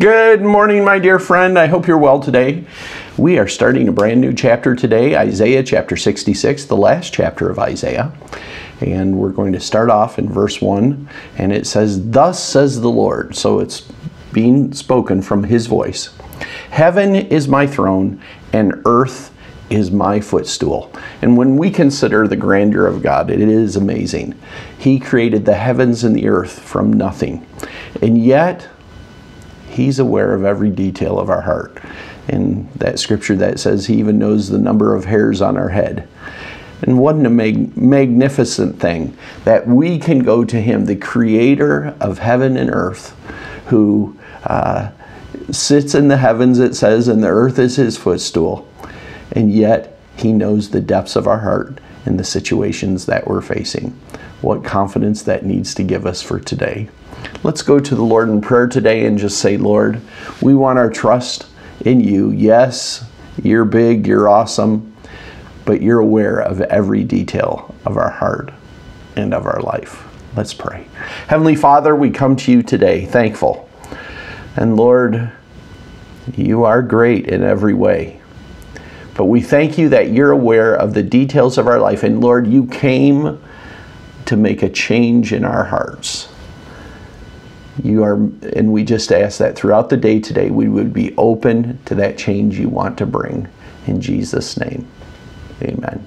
Good morning, my dear friend. I hope you're well today. We are starting a brand new chapter today, Isaiah chapter 66, the last chapter of Isaiah. And we're going to start off in verse 1, and it says, Thus says the Lord. So it's being spoken from his voice Heaven is my throne, and earth is my footstool. And when we consider the grandeur of God, it is amazing. He created the heavens and the earth from nothing. And yet, He's aware of every detail of our heart. In that scripture that says He even knows the number of hairs on our head. And what a mag- magnificent thing that we can go to Him, the creator of heaven and earth, who uh, sits in the heavens, it says, and the earth is His footstool. And yet, He knows the depths of our heart and the situations that we're facing. What confidence that needs to give us for today. Let's go to the Lord in prayer today and just say, Lord, we want our trust in you. Yes, you're big, you're awesome, but you're aware of every detail of our heart and of our life. Let's pray. Heavenly Father, we come to you today thankful. And Lord, you are great in every way. But we thank you that you're aware of the details of our life. And Lord, you came to make a change in our hearts. You are, and we just ask that throughout the day today, we would be open to that change you want to bring. In Jesus' name, amen.